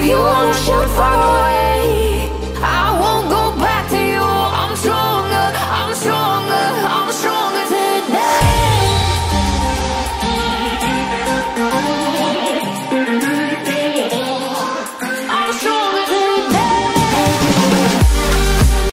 You wanna shoot for?